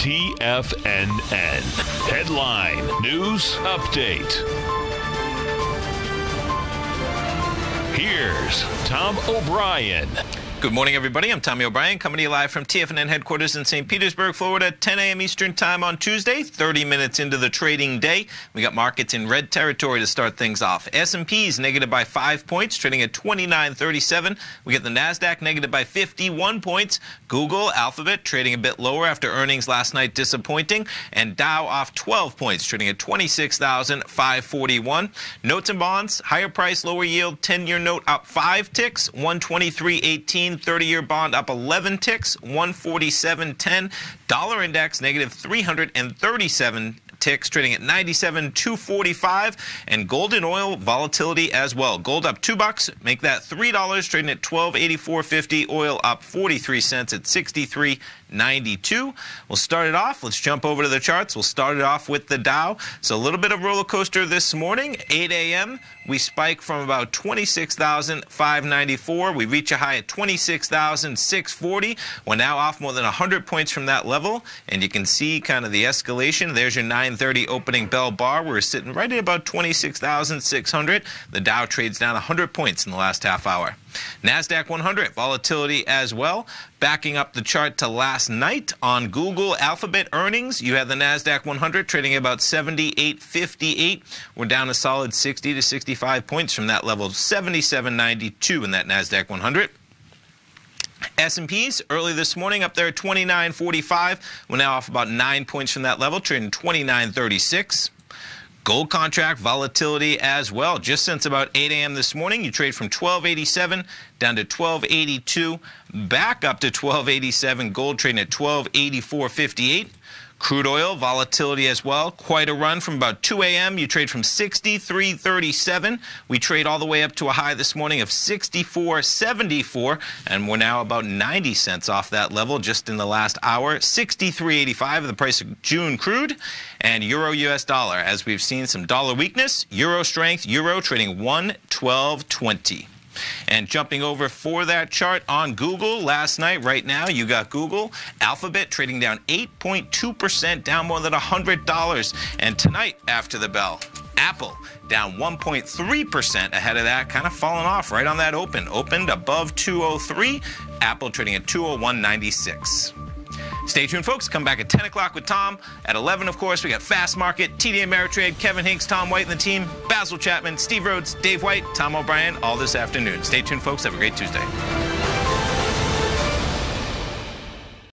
TFNN. Headline News Update. Here's Tom O'Brien. Good morning, everybody. I'm Tommy O'Brien, coming to you live from TFNN headquarters in St. Petersburg, Florida, 10 a.m. Eastern Time on Tuesday, 30 minutes into the trading day. We got markets in red territory to start things off. S&P's negative by five points, trading at 29.37. We get the Nasdaq negative by 51 points. Google, Alphabet trading a bit lower after earnings last night disappointing, and Dow off 12 points, trading at 26,541. Notes and bonds, higher price, lower yield, 10-year note up five ticks, 123.18. 30-year bond up 11 ticks, 147.10. Dollar index negative 337 ticks, trading at 97 245 and gold and oil volatility as well. Gold up 2 bucks, make that $3, trading at 1284.50. Oil up 43 cents at 63.92. We'll start it off. Let's jump over to the charts. We'll start it off with the Dow. So a little bit of roller coaster this morning. 8 a.m. We spike from about 26,594. We reach a high at 26,640. We're now off more than 100 points from that level, and you can see kind of the escalation. There's your 930 opening bell bar. We're sitting right at about 26,600. The Dow trades down 100 points in the last half hour. NASDAQ 100, volatility as well. Backing up the chart to last night on Google Alphabet earnings, you had the NASDAQ 100 trading about 78.58. We're down a solid 60 to 65 points from that level of 77.92 in that NASDAQ 100. S&Ps early this morning up there at 29.45. We're now off about 9 points from that level, trading 29.36. Gold contract volatility as well. Just since about 8 a.m. this morning, you trade from 1287 down to 1282, back up to 1287. Gold trading at 1284.58. Crude oil volatility as well. Quite a run from about 2 a.m. You trade from 63.37. We trade all the way up to a high this morning of 64.74, and we're now about 90 cents off that level just in the last hour. 63.85 the price of June crude and Euro US dollar. As we've seen some dollar weakness, Euro strength, Euro trading 112.20. And jumping over for that chart on Google last night, right now, you got Google, Alphabet trading down 8.2%, down more than $100. And tonight, after the bell, Apple down 1.3% ahead of that, kind of falling off right on that open. Opened above 203, Apple trading at 201.96. Stay tuned, folks. Come back at 10 o'clock with Tom. At 11, of course, we got Fast Market, TD Ameritrade, Kevin Hincks, Tom White, and the team, Basil Chapman, Steve Rhodes, Dave White, Tom O'Brien, all this afternoon. Stay tuned, folks. Have a great Tuesday.